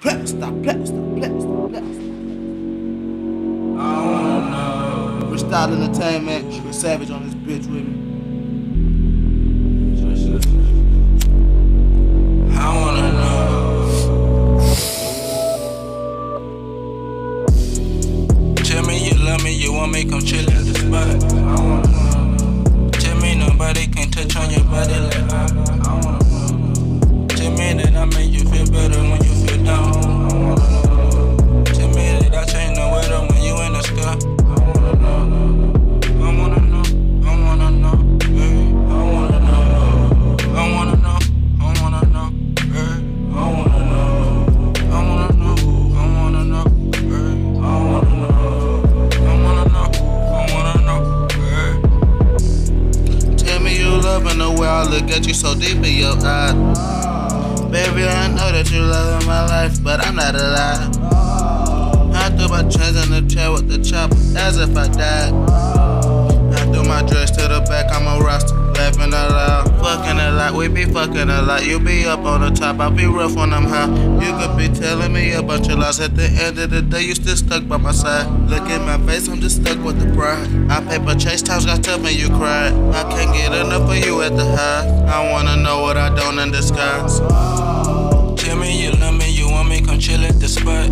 Plaster, plaster, plaster, plaster. Freestyle entertainment, with Savage on this bitch with me. I wanna know. Tell me you love me, you want me, come chill at the spot. I look at you so deep in your eyes. Baby, I know that you loving my life, but I'm not alive. I threw my chains in the chair with the chopper as if I died. I threw my dress to the back, I'm a roster, laughing. Fucking a we be fucking a lot. You be up on the top, I be rough when I'm high. You could be telling me a bunch of lies. At the end of the day, you still stuck by my side. Look at my face, I'm just stuck with the pride. I paper chase times got tough and you cried. I can't get enough of you at the high. I wanna know what I don't in disguise. Tell me you love me, you want me, come chill at the spot.